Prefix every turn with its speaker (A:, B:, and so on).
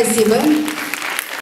A: Спасибо.